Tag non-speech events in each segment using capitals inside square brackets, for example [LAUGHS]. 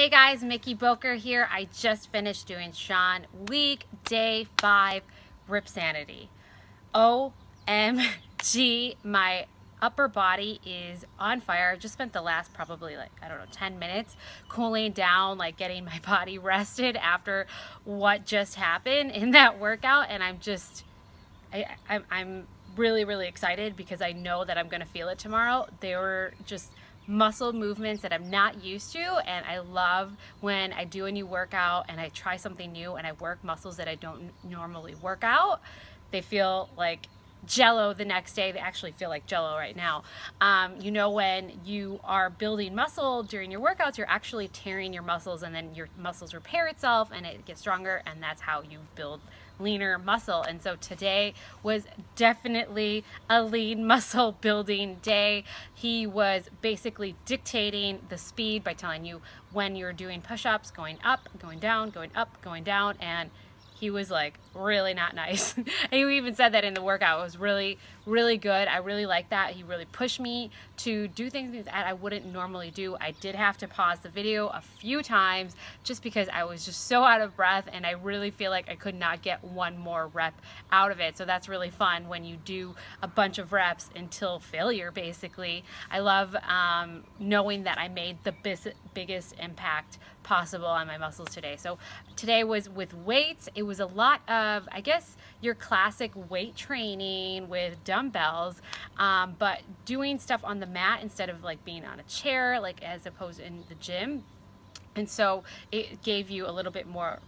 Hey guys, Mickey Bokor here. I just finished doing Shaun week day five Rip Sanity. OMG, my upper body is on fire. I've just spent the last probably like, I don't know, 10 minutes cooling down, like getting my [LAUGHS] body rested after what just happened in that workout. And I'm just, I, I, I'm really, really excited because I know that I'm to feel it tomorrow. They were just muscle movements that I'm not used to and I love when I do a new workout and I try something new and I work muscles that I don't normally work out. They feel like jello the next day they actually feel like jello right now um, you know when you are building muscle during your workouts you're actually tearing your muscles and then your muscles repair itself and it gets stronger and that's how you build leaner muscle. And so today was definitely a lean [LAUGHS] muscle building day. He was basically dictating the speed by telling you when you're doing push-ups, going up, going down, going up, going down, and he was like really not nice. [LAUGHS] and he even said that in the workout. It was really, really good. I really like that. He really pushed me to do things that I wouldn't normally do. I did have to pause the video a few times just because I was just so out of breath and I really feel like I could not get one more rep out of it. So that's really fun when you do a bunch of reps until failure basically. I love um, knowing that I made the biggest impact possible on my muscles today. So today was with weights. It was a lot of, I guess, your classic weight training with dumbbells, um, but doing stuff on the mat instead of like being on a chair, like as opposed in the gym. And so it gave you a little bit more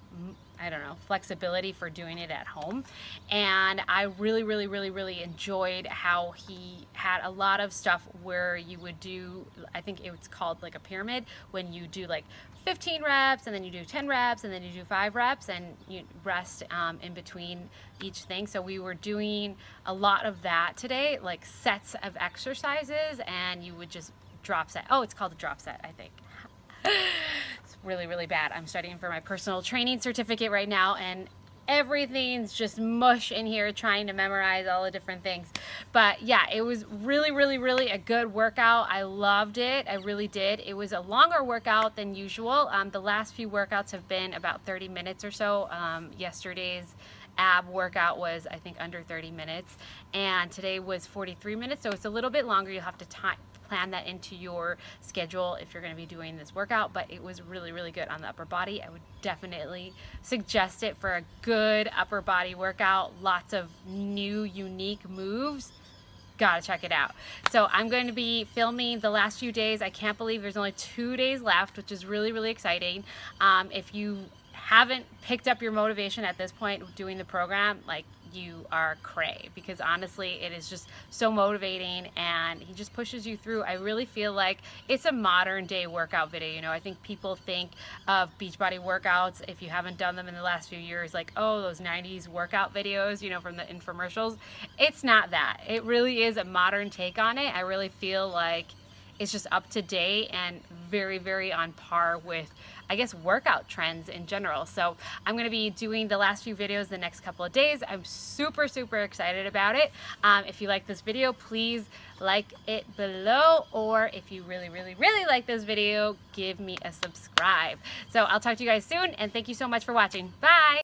I don't know, flexibility for doing it at home. And I really, really, really, really enjoyed how he had a lot of stuff where you would do, I think it was called like a pyramid, when you do like 15 reps and then you do 10 reps and then you do five reps and you rest um, in between each thing. So we were doing a lot of that today, like sets of exercises and you would just drop set. Oh, it's called a drop set, I think. Really, really bad. I'm studying for my personal training certificate right now and everything's just mush in here trying to memorize all the different things. But yeah, it was really, really, really a good workout. I loved it. I really did. It was a longer workout than usual. Um, the last few workouts have been about 30 minutes or so. Um, yesterday's ab workout was I think under 30 minutes and today was 43 minutes so it's a little bit longer you'll have to time plan that into your schedule if you're going to be doing this workout, but it was really, really good on the upper body. I would definitely suggest it for a good upper body workout. Lots of new, unique moves gotta check it out. So I'm going to be filming the last few days. I can't believe there's only two days left, which is really, really exciting. Um, if you haven't picked up your motivation at this point doing the program, like you are cray because honestly it is just so motivating and he just pushes you through. I really feel like it's a modern day workout video. You know, I think people think of Beachbody workouts if you haven't done them in the last few years like, oh, those 90s workout videos, you know, from the infomercials. It's not that. It really is a modern take on it. I really feel like it's just up to date and very, very on par with, I guess, workout trends in general. So I'm to be doing the last few videos the next couple of days. I'm super, super excited about it. Um, if you like this video, please like it below. Or if you really, really, really like this video, give me a subscribe. So I'll talk to you guys soon. And thank you so much for watching. Bye.